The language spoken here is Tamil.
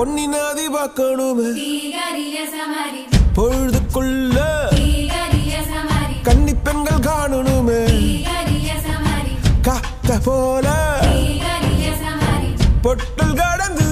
பொன்னி நாதி பார்க்கணுமே பொழுதுக்குள்ள கன்னி பெண்கள் காணணுமே. காத்த போல பொட்டல் கடந்து